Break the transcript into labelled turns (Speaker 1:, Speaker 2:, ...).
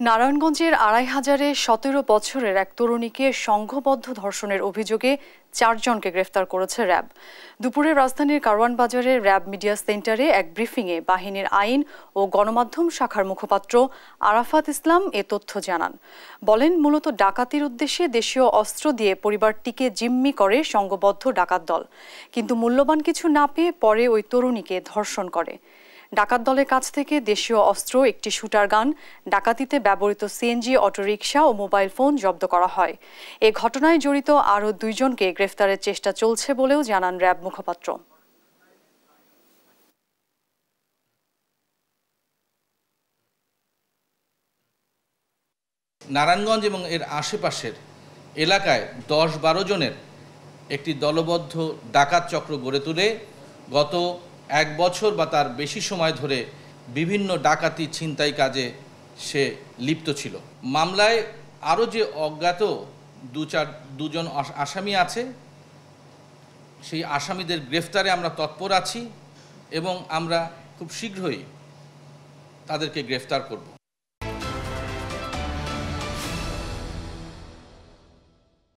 Speaker 1: নারায়ণগঞ্জের আড়াই হাজারে সতেরো বছরের এক তরুণীকে সংঘবদ্ধ ধর্ষণের অভিযোগে চারজনকে গ্রেফতার করেছে র্যাব। দুপুরে রাজধানীর কারওয়ান বাজারে র্যাব মিডিয়া সেন্টারে এক ব্রিফিংয়ে বাহিনীর আইন ও গণমাধ্যম শাখার মুখপাত্র আরাফাত ইসলাম এ তথ্য জানান। বলেন, মূলত ডাকাতির উদ্দেশ্যে দেশীয় অস্ত্র দিয়ে পরিবারটিকে জিম্মি করে সংঘবদ্ধ ডাকাত দল। কিন্তু মূল্যবান কিছু না পেয়ে পরে ওই তরুণীকে ধর্ষণ করে। ডাকাত দলের কাছ থেকে দেশীয় অস্ত্র, একটি শুটার গান, ডাকাতিতে ব্যবহৃত সিএনজি অটোরিকশা ও মোবাইল ফোন জব্দ করা হয়। এ ঘটনায় জড়িত আরও দুইজনকে গ্রেফতারের চেষ্টা চলছে বলেও জানান র্যাব মুখপাত্র।
Speaker 2: নারায়ণগঞ্জ এবং এর আশেপাশের এলাকায় দশ বারো জনের একটি দলবদ্ধ ডাকাত চক্র গড়ে তুলে। গত এক বছর বা তার বেশি সময় ধরে বিভিন্ন ডাকাতি ছিনতাই কাজে সে লিপ্ত ছিল। মামলায় আরও যে অজ্ঞাত দু চার, দুজন আসামি আছে, সেই আসামিদের গ্রেফতারে আমরা তৎপর আছি এবং আমরা খুব শীঘ্রই তাদেরকে গ্রেফতার করব।